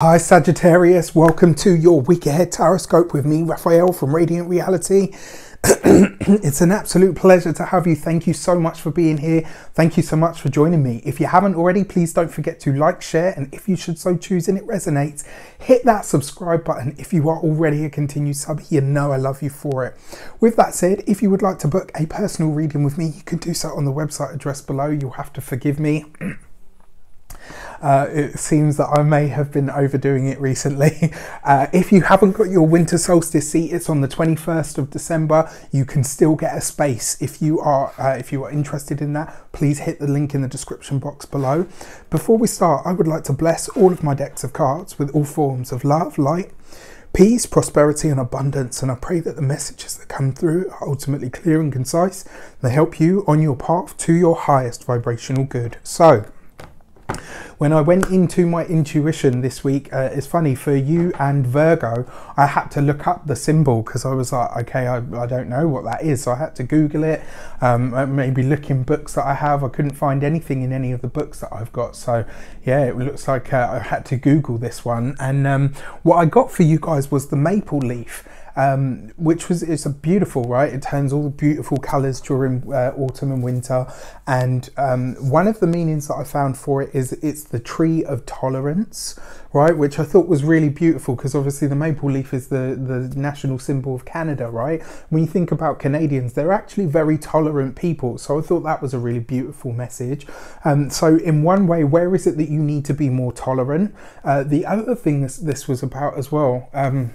Hi Sagittarius, welcome to your week ahead Taroscope with me, Raphael from Reydiant Reality. it's an absolute pleasure to have you. Thank you so much for being here. Thank you so much for joining me. If you haven't already, please don't forget to like, share, and if you should so choose and it resonates, hit that subscribe button. If you are already a continued sub, you know I love you for it. With that said, if you would like to book a personal reading with me, you can do so on the website address below. You'll have to forgive me. Uh, it seems that I may have been overdoing it recently. Uh, if you haven't got your winter solstice seat, it's on the 21st of December. You can still get a space. If you are uh, if you are interested in that, please hit the link in the description box below. Before we start, I would like to bless all of my decks of cards with all forms of love, light, peace, prosperity, and abundance. And I pray that the messages that come through are ultimately clear and concise. They help you on your path to your highest vibrational good. So, when I went into my intuition this week, uh, it's funny for you and Virgo, I had to look up the symbol because I was like, okay, I, I, don't know what that is. So I had to Google it, um, uh, maybe look in books that I have. I couldn't find anything in any of the books that I've got. So yeah, it looks like uh, I had to Google this one. And um, what I got for you guys was the maple leaf um, which was it's a beautiful, right? It turns all the beautiful colours during uh, autumn and winter. And um, one of the meanings that I found for it is it's the tree of tolerance, right? Which I thought was really beautiful because obviously the maple leaf is the, the national symbol of Canada, right? When you think about Canadians, they're actually very tolerant people. So I thought that was a really beautiful message. Um, so in one way, where is it that you need to be more tolerant? Uh, the other thing this, this was about as well, um,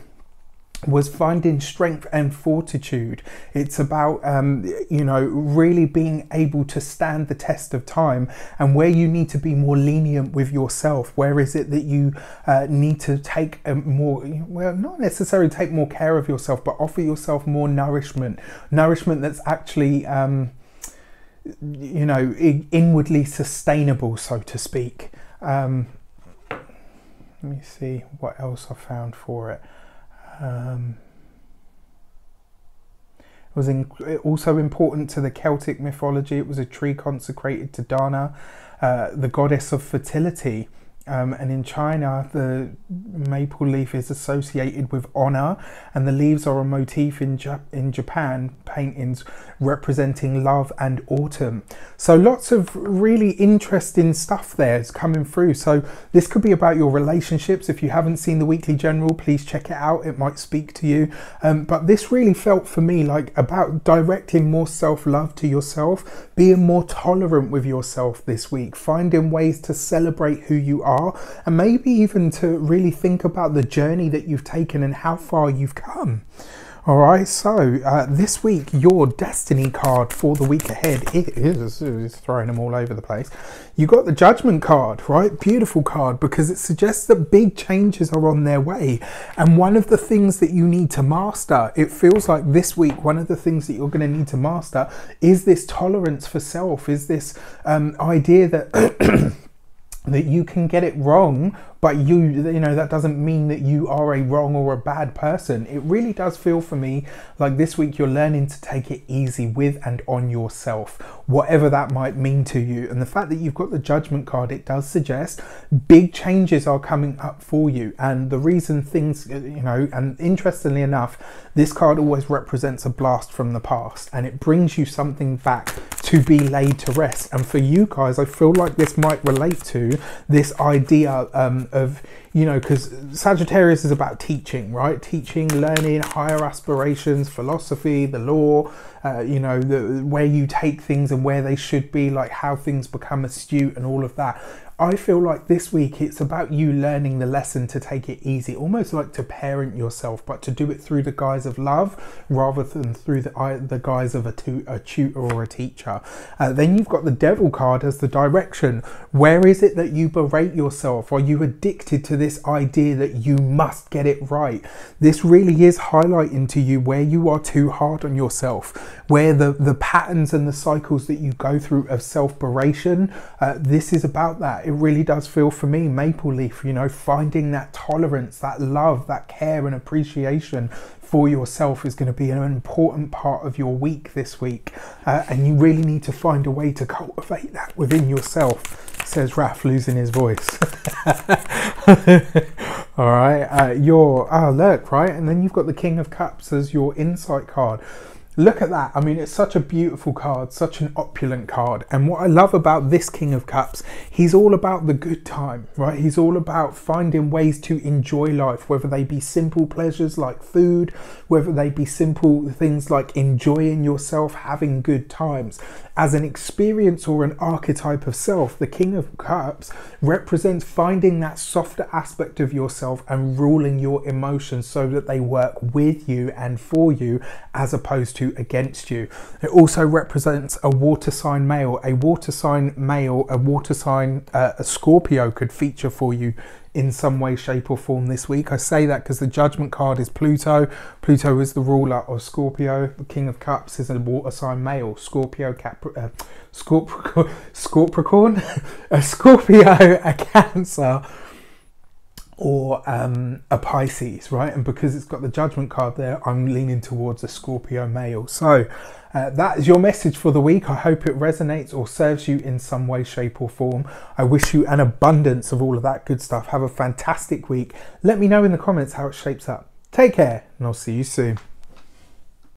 was finding strength and fortitude. It's about, um, you know, really being able to stand the test of time and where you need to be more lenient with yourself. Where is it that you uh, need to take a more, well, not necessarily take more care of yourself, but offer yourself more nourishment, nourishment that's actually, um, you know, inwardly sustainable, so to speak. Um, let me see what else I found for it. Um, it was in, also important to the Celtic mythology. It was a tree consecrated to Dana, uh, the goddess of fertility. Um, and in China, the maple leaf is associated with honor, and the leaves are a motif in, in Japan paintings representing love and autumn. So, lots of really interesting stuff there is coming through. So, this could be about your relationships. If you haven't seen the weekly general, please check it out, it might speak to you. Um, but this really felt for me like about directing more self love to yourself, being more tolerant with yourself this week, finding ways to celebrate who you are are, and maybe even to really think about the journey that you've taken and how far you've come. All right, so uh, this week, your destiny card for the week ahead it is, is throwing them all over the place. You got the judgment card, right? Beautiful card because it suggests that big changes are on their way. And one of the things that you need to master, it feels like this week, one of the things that you're going to need to master is this tolerance for self, is this um, idea that. that you can get it wrong but you you know that doesn't mean that you are a wrong or a bad person. It really does feel for me like this week you're learning to take it easy with and on yourself whatever that might mean to you. And the fact that you've got the judgment card it does suggest big changes are coming up for you. And the reason things uh, you know and interestingly enough this card always represents a blast from the past and it brings you something back to be laid to rest. And for you guys i feel like this might relate to this idea um, of you know because sagittarius is about teaching right? Teaching learning higher aspirations philosophy the law uh, you know the where you take things and where they should be like how things become astute and all of that I feel like this week it's about you learning the lesson to take it easy, almost like to parent yourself, but to do it through the guise of love rather than through the, the guise of a, tu- a tutor or a teacher. Uh, then you've got the devil card as the direction. Where is it that you berate yourself? Are you addicted to this idea that you must get it right? This really is highlighting to you where you are too hard on yourself, where the, the patterns and the cycles that you go through of self beration. Uh, this is about that it really does feel for me maple leaf you know finding that tolerance that love that care and appreciation for yourself is going to be an important part of your week this week uh, and you really need to find a way to cultivate that within yourself says Raf losing his voice All right, uh, your ah look right, and then you've got the King of Cups as your insight card. Look at that. I mean, it's such a beautiful card, such an opulent card. And what I love about this King of Cups, he's all about the good time, right? He's all about finding ways to enjoy life, whether they be simple pleasures like food, whether they be simple things like enjoying yourself, having good times. As an experience or an archetype of self, the King of Cups represents finding that softer aspect of yourself and ruling your emotions so that they work with you and for you as opposed to against you. It also represents a water sign male. A water sign male, a water sign, uh, a Scorpio could feature for you in some way, shape, or form this week. I say that because the judgment card is Pluto. Pluto is the ruler of Scorpio. The King of Cups is a water sign male. Scorpio, Capri- uh, Scorpio, Scorpicorn, a Scorpio, a Cancer or um, a Pisces, right? And because it's got the judgment card there, I'm leaning towards a Scorpio male. So uh, that is your message for the week. I hope it resonates or serves you in some way, shape, or form. I wish you an abundance of all of that good stuff. Have a fantastic week. Let me know in the comments how it shapes up. Take care, and I'll see you soon.